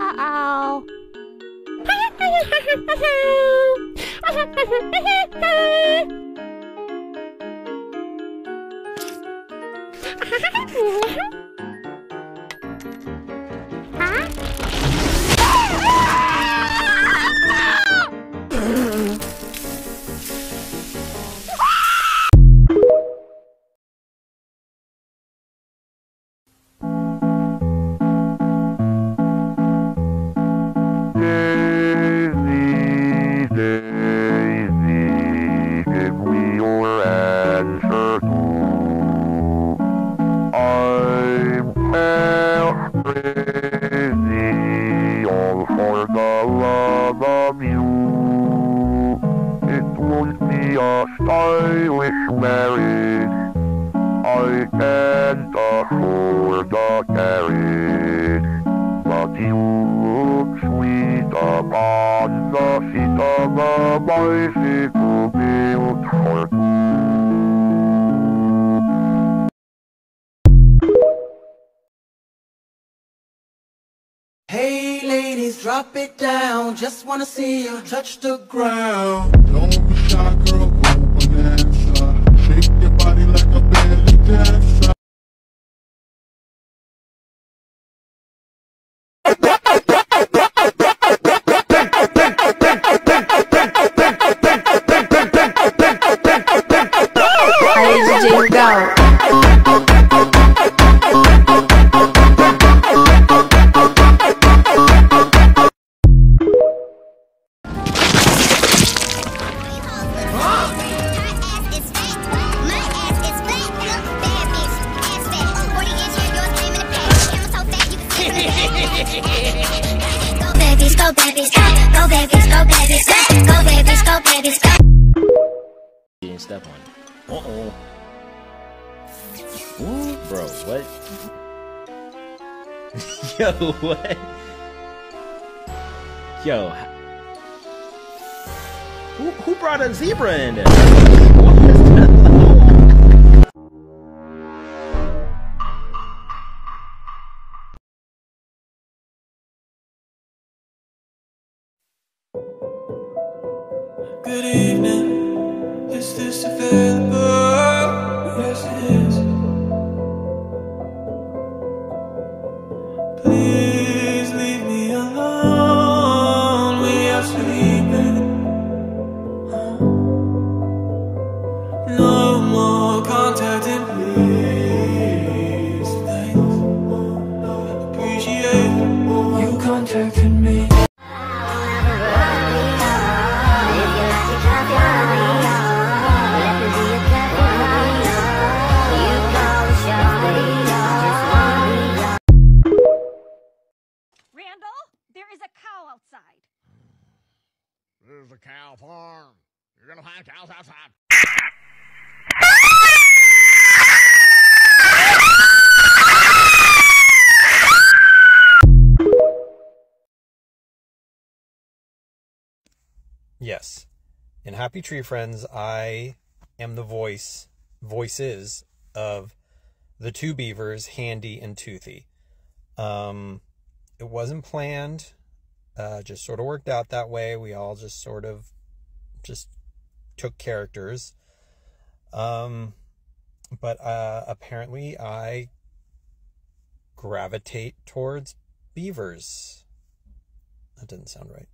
Uh-oh. stylish marriage. I can't afford a carriage. But you look sweet upon the seat of a bicycle built for two. Hey ladies, drop it down. Just wanna see you touch the ground. Don't be shy, girl, step on it. Uh-oh. Ooh, bro, what? Yo, what? Yo. Who, who brought a zebra in there? What that? Good evening. No more contacting, please. Thanks. Appreciate you contacting me. Randall, there is a cow outside. This is a cow farm. You're gonna find cows outside. Yes. In Happy Tree Friends, I am the voice, voices of the two beavers, Handy and Toothy. Um, it wasn't planned, uh, just sort of worked out that way. We all just sort of just took characters. Um, but uh, apparently, I gravitate towards beavers. That didn't sound right.